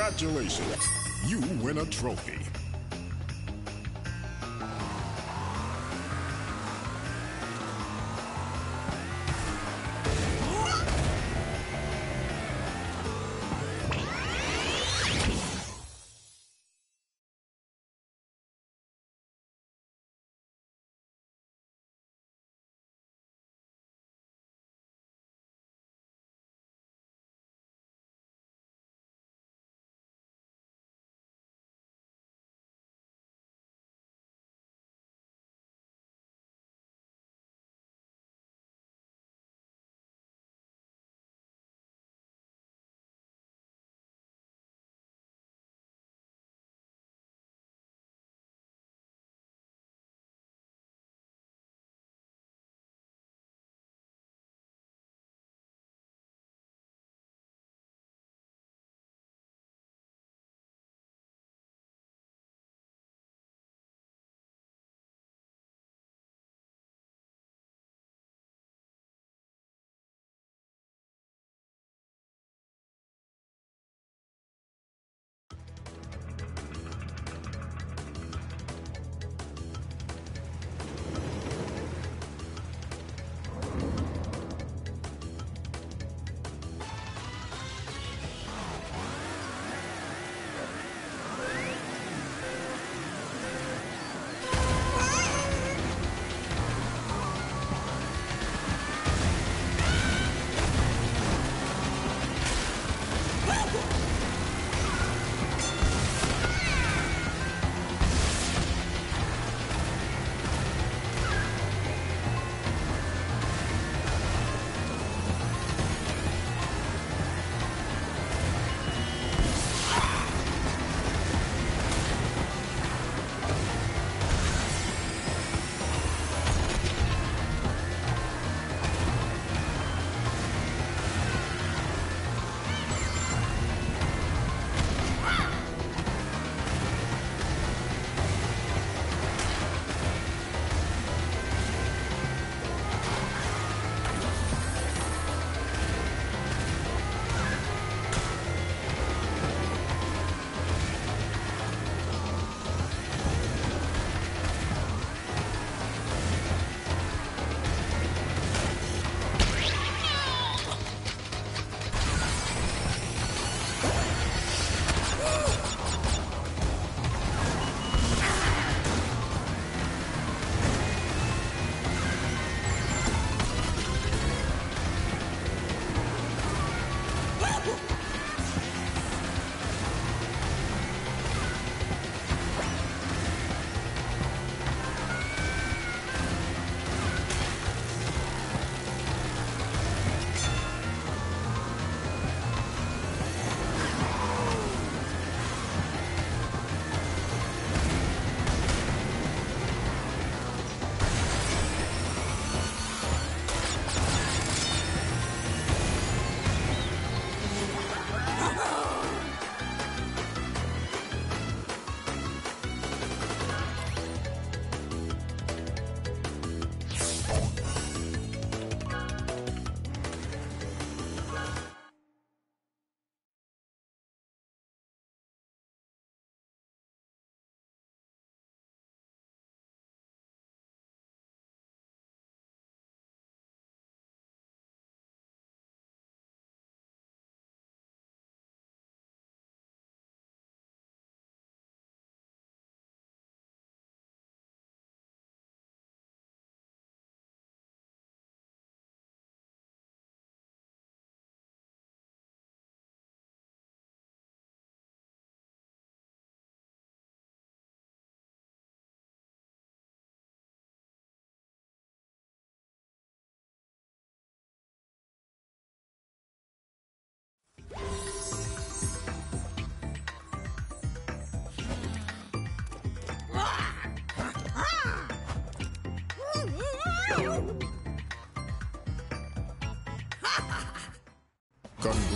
Congratulations! You win a trophy.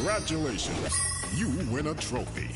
Congratulations! You win a trophy.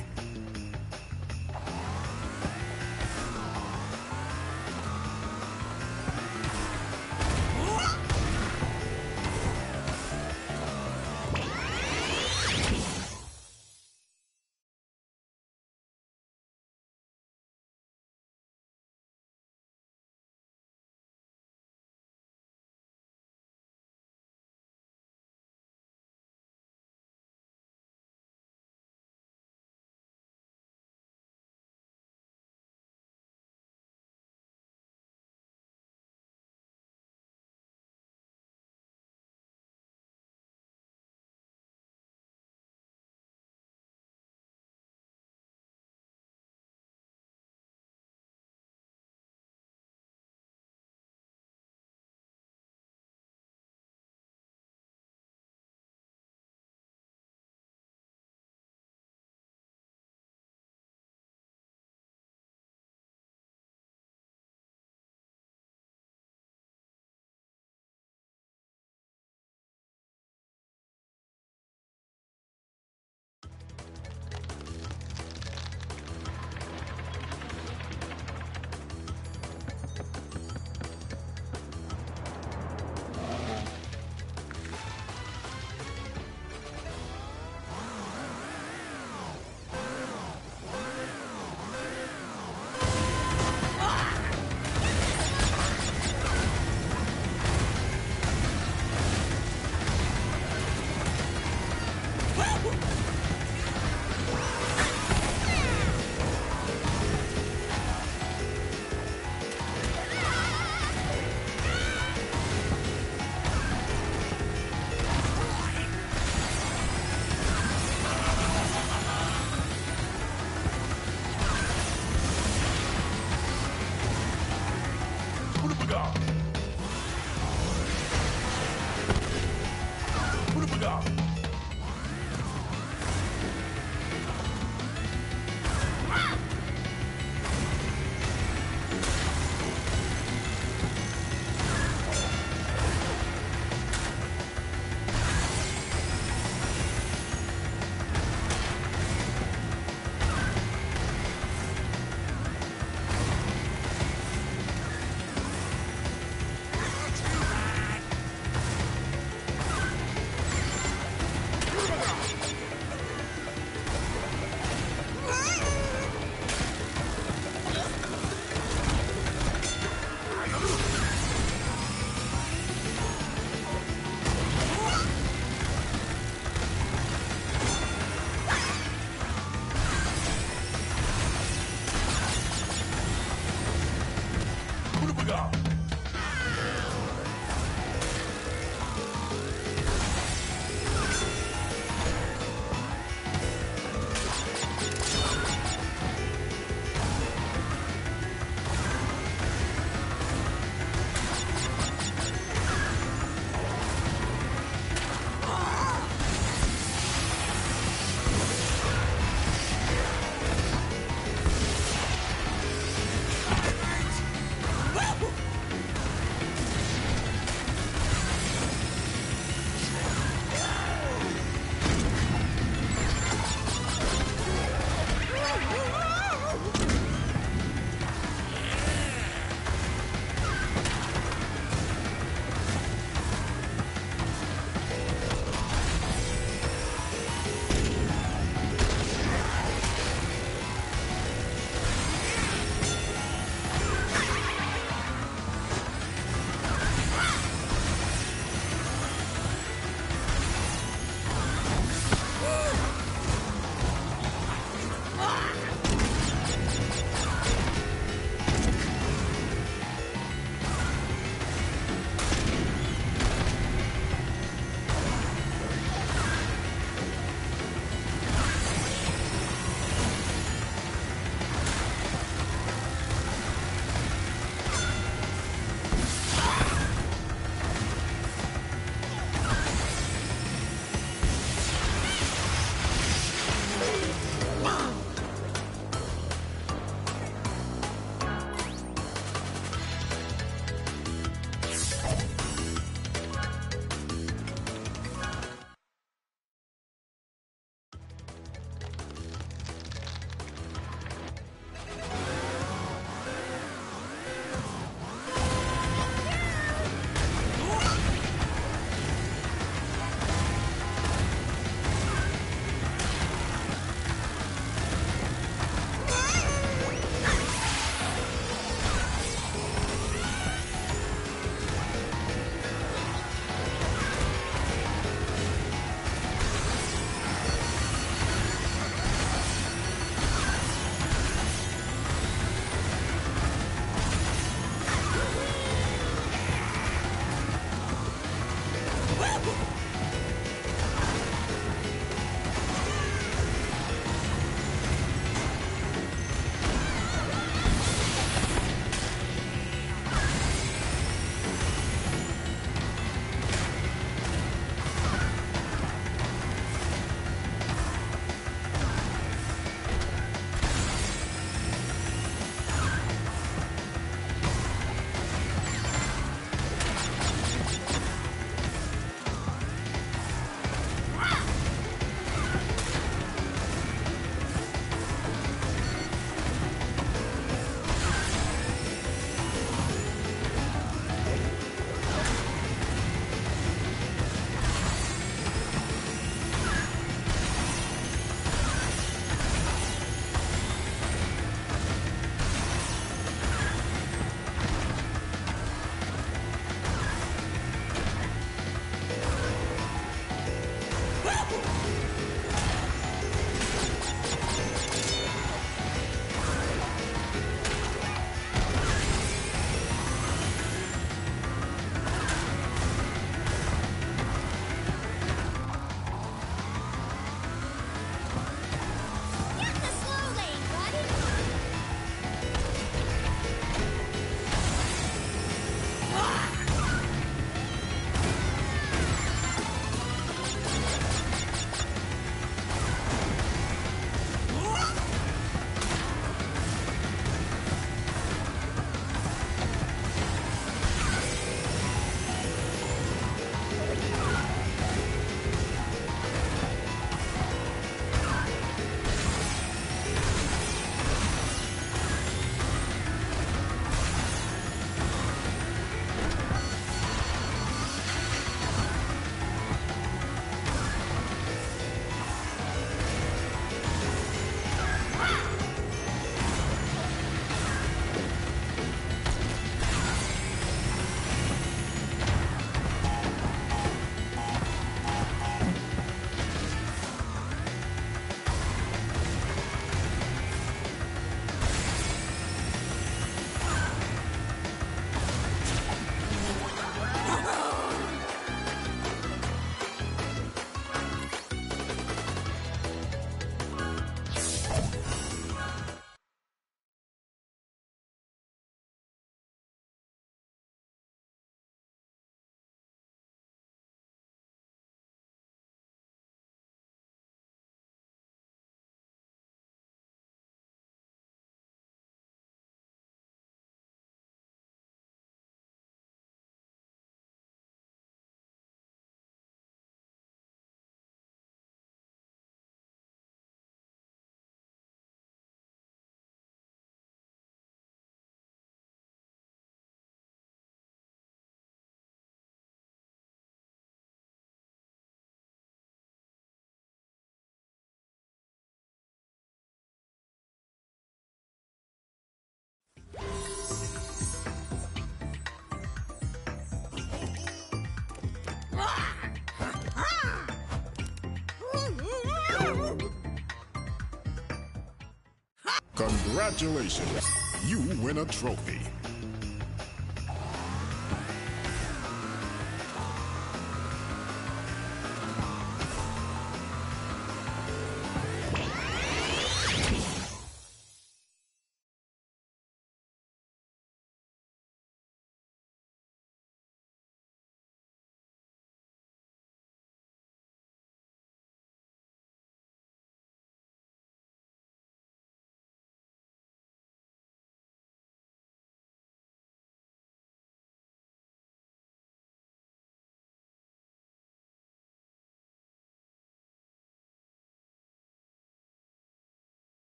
Congratulations. You win a trophy.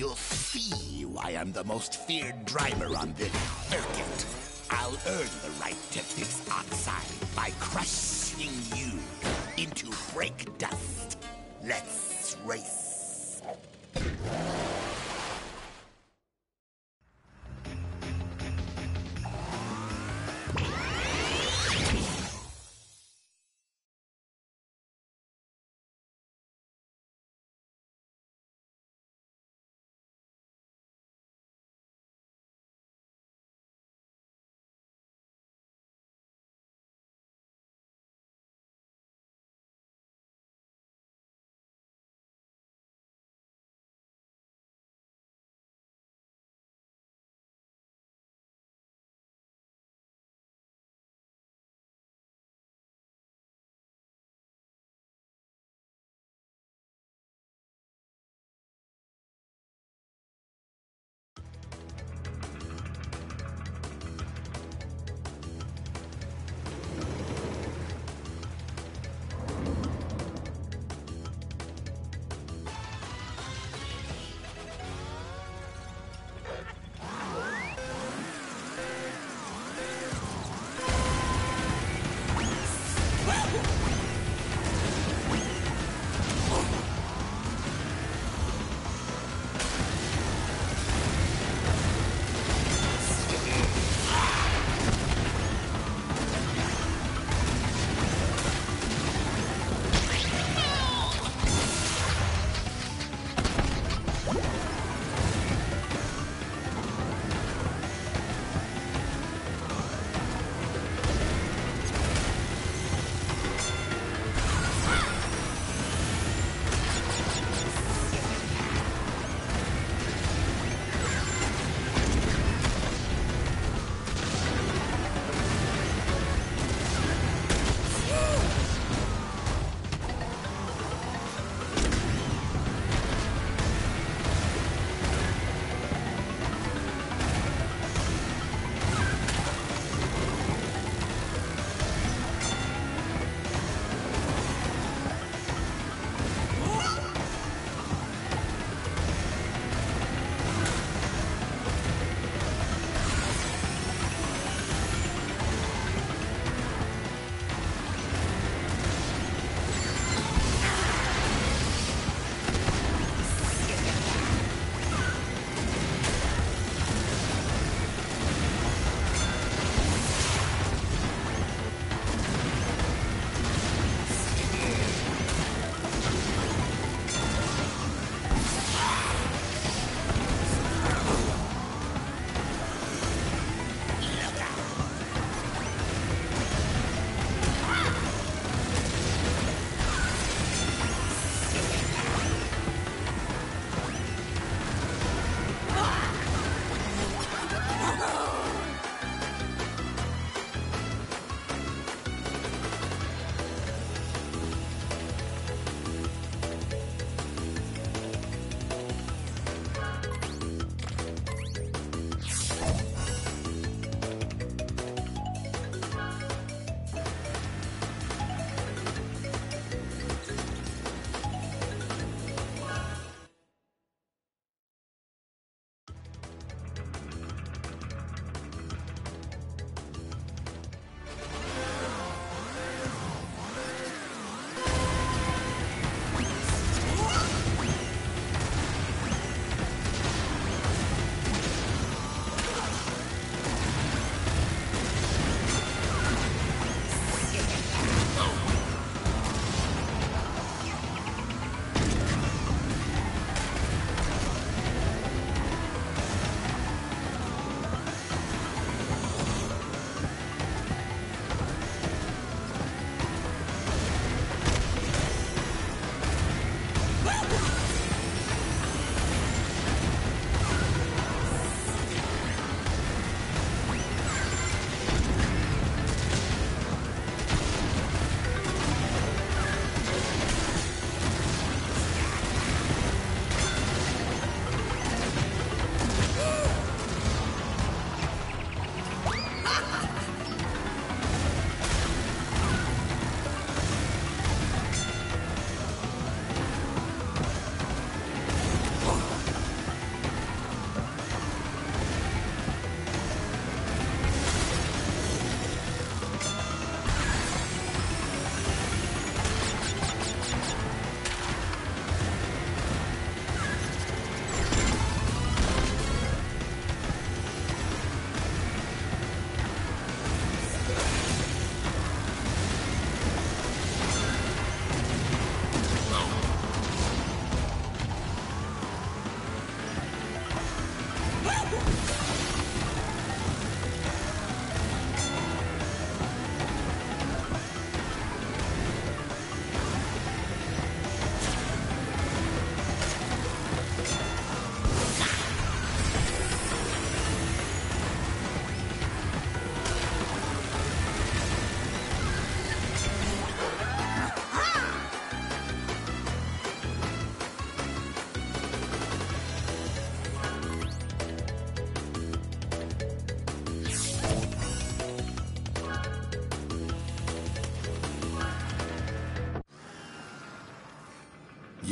You'll see why I'm the most feared driver on this circuit. I'll earn the right to fix Oxide by crushing you into brake dust. Let's race.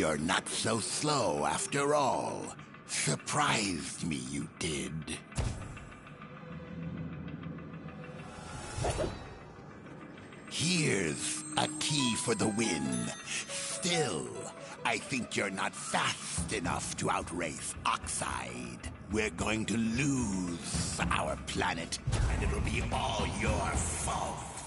You're not so slow after all. Surprised me you did. Here's a key for the win. Still, I think you're not fast enough to outrace Oxide. We're going to lose our planet, and it'll be all your fault.